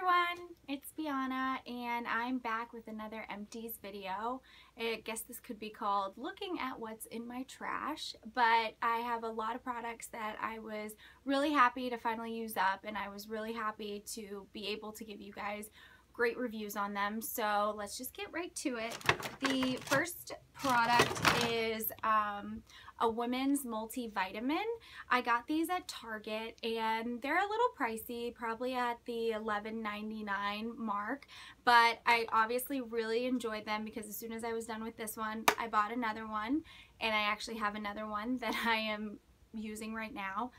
everyone, it's Biana and I'm back with another empties video. I guess this could be called looking at what's in my trash, but I have a lot of products that I was really happy to finally use up and I was really happy to be able to give you guys great reviews on them. So let's just get right to it. The first product is um, a women's multivitamin. I got these at Target and they're a little pricey, probably at the $11.99 mark, but I obviously really enjoyed them because as soon as I was done with this one, I bought another one and I actually have another one that I am using right now.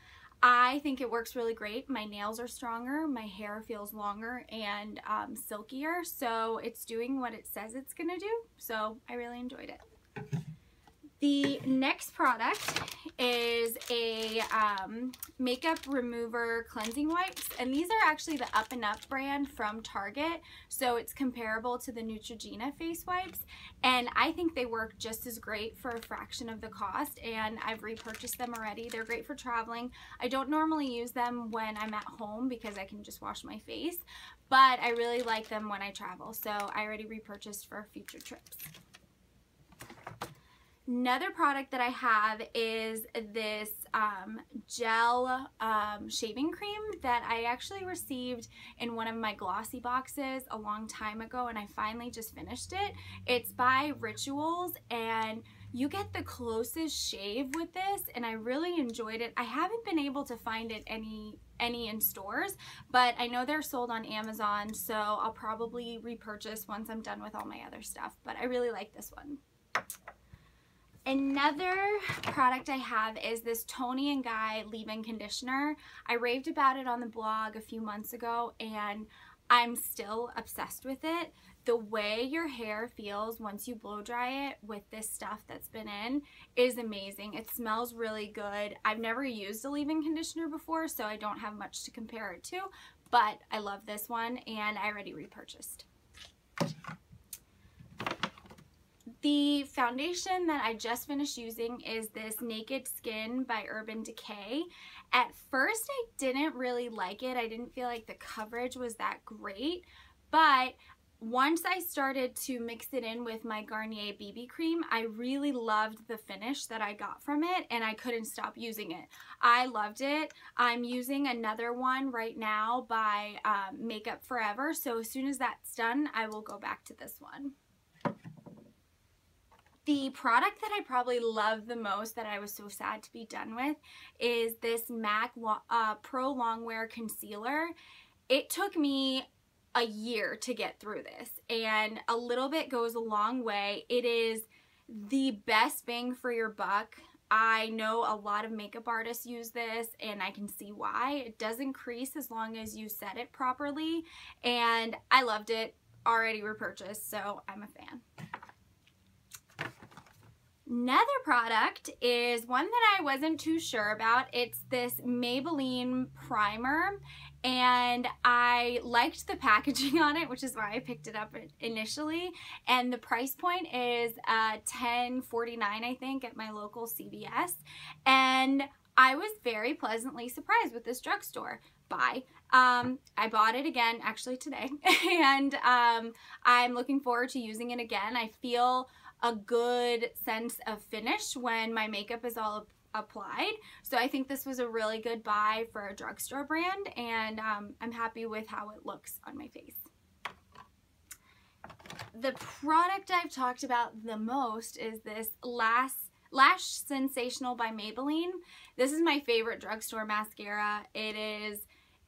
I think it works really great. My nails are stronger, my hair feels longer and um, silkier, so it's doing what it says it's gonna do, so I really enjoyed it. The next product is a um, makeup remover cleansing wipes and these are actually the Up and Up brand from Target so it's comparable to the Neutrogena face wipes and I think they work just as great for a fraction of the cost and I've repurchased them already. They're great for traveling. I don't normally use them when I'm at home because I can just wash my face but I really like them when I travel so I already repurchased for future trips. Another product that I have is this um, gel um, shaving cream that I actually received in one of my glossy boxes a long time ago and I finally just finished it. It's by Rituals and you get the closest shave with this and I really enjoyed it. I haven't been able to find it any any in stores, but I know they're sold on Amazon, so I'll probably repurchase once I'm done with all my other stuff, but I really like this one. Another product I have is this Toni and Guy leave-in conditioner. I raved about it on the blog a few months ago and I'm still obsessed with it. The way your hair feels once you blow dry it with this stuff that's been in is amazing. It smells really good. I've never used a leave-in conditioner before so I don't have much to compare it to but I love this one and I already repurchased. The foundation that I just finished using is this Naked Skin by Urban Decay. At first I didn't really like it. I didn't feel like the coverage was that great, but once I started to mix it in with my Garnier BB cream, I really loved the finish that I got from it and I couldn't stop using it. I loved it. I'm using another one right now by um, Makeup Forever, so as soon as that's done, I will go back to this one. The product that I probably love the most that I was so sad to be done with is this MAC uh, Pro Longwear Concealer. It took me a year to get through this and a little bit goes a long way. It is the best bang for your buck. I know a lot of makeup artists use this and I can see why. It doesn't crease as long as you set it properly and I loved it. Already repurchased so I'm a fan. Another product is one that I wasn't too sure about. It's this Maybelline primer and I liked the packaging on it, which is why I picked it up initially. And the price point is uh, $10.49, I think, at my local CVS. And I was very pleasantly surprised with this drugstore buy. Um, I bought it again actually today and um, I'm looking forward to using it again. I feel a good sense of finish when my makeup is all applied. So I think this was a really good buy for a drugstore brand and um, I'm happy with how it looks on my face. The product I've talked about the most is this Lash, Lash Sensational by Maybelline. This is my favorite drugstore mascara. It is,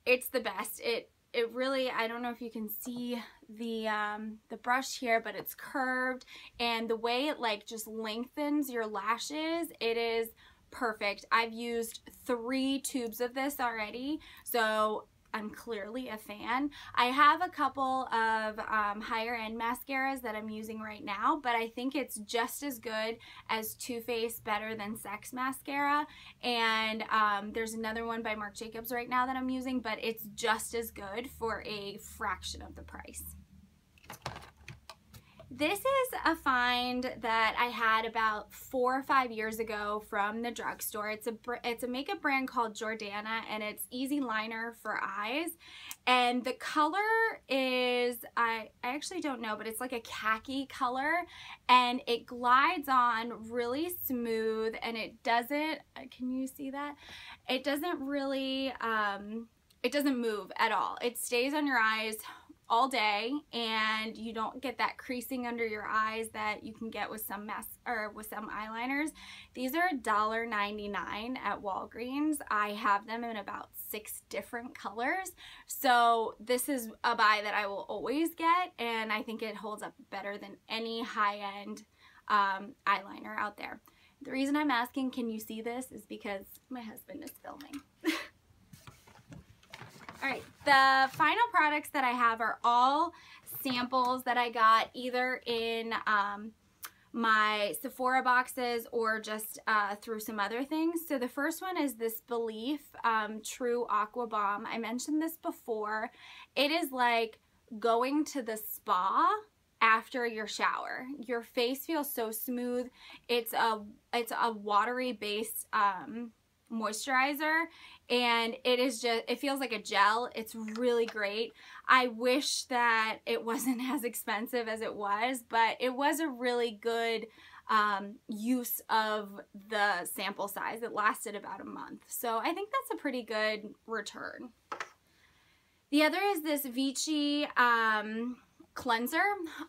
it's the best. It it really, I don't know if you can see the, um, the brush here, but it's curved and the way it like just lengthens your lashes, it is perfect. I've used three tubes of this already, so I'm clearly a fan. I have a couple of um, higher end mascaras that I'm using right now, but I think it's just as good as Too Faced Better Than Sex mascara. And um, there's another one by Marc Jacobs right now that I'm using, but it's just as good for a fraction of the price. This is a find that I had about four or five years ago from the drugstore. It's a it's a makeup brand called Jordana and it's easy liner for eyes. and the color is I, I actually don't know but it's like a khaki color and it glides on really smooth and it doesn't can you see that it doesn't really um it doesn't move at all it stays on your eyes all day and you don't get that creasing under your eyes that you can get with some mess or with some eyeliners. These are $1.99 at Walgreens. I have them in about six different colors. So this is a buy that I will always get and I think it holds up better than any high-end um, eyeliner out there. The reason I'm asking can you see this is because my husband is filming. All right, the final products that I have are all samples that I got either in um, my Sephora boxes or just uh, through some other things. So the first one is this belif um, True Aqua Bomb. I mentioned this before. It is like going to the spa after your shower. Your face feels so smooth. It's a it's a watery based um, moisturizer and it is just it feels like a gel. It's really great. I wish that it wasn't as expensive as it was but it was a really good um, use of the sample size. It lasted about a month. So i think that's a pretty good return. The other is this Vichy um, cleanser.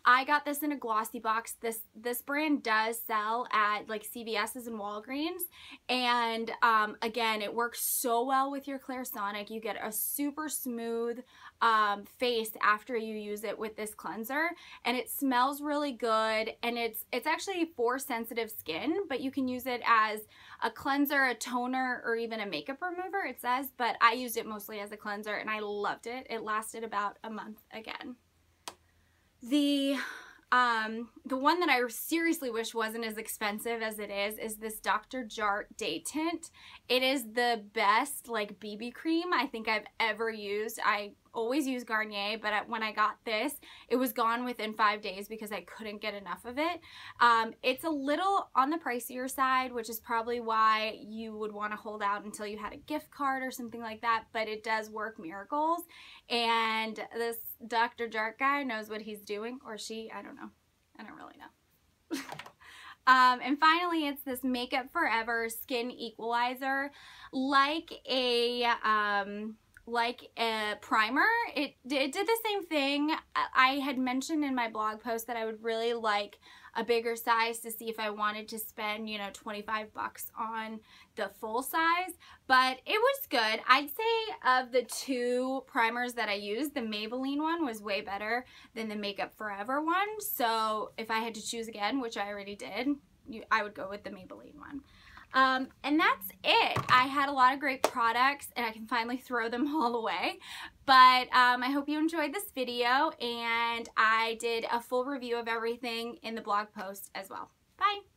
I got this in a glossy box. This this brand does sell at like CVS's and Walgreens. And um, again, it works so well with your Clarisonic. You get a super smooth um, face after you use it with this cleanser. And it smells really good. And it's, it's actually for sensitive skin, but you can use it as a cleanser, a toner, or even a makeup remover, it says. But I used it mostly as a cleanser and I loved it. It lasted about a month again. The um, the one that I seriously wish wasn't as expensive as it is is this Dr. Jart Day Tint. It is the best like BB cream I think I've ever used. I always use Garnier, but when I got this, it was gone within five days because I couldn't get enough of it. Um, it's a little on the pricier side, which is probably why you would want to hold out until you had a gift card or something like that, but it does work miracles. And this Dr. Jart guy knows what he's doing, or she, I don't know. I don't really know. Um, and finally, it's this Makeup Forever Skin Equalizer. Like a, um, like a primer. It, it did the same thing. I had mentioned in my blog post that I would really like a bigger size to see if I wanted to spend, you know, 25 bucks on the full size, but it was good. I'd say of the two primers that I used, the Maybelline one was way better than the Makeup Forever one. So if I had to choose again, which I already did, I would go with the Maybelline one. Um, and that's it. I had a lot of great products and I can finally throw them all away. But um, I hope you enjoyed this video and I did a full review of everything in the blog post as well. Bye.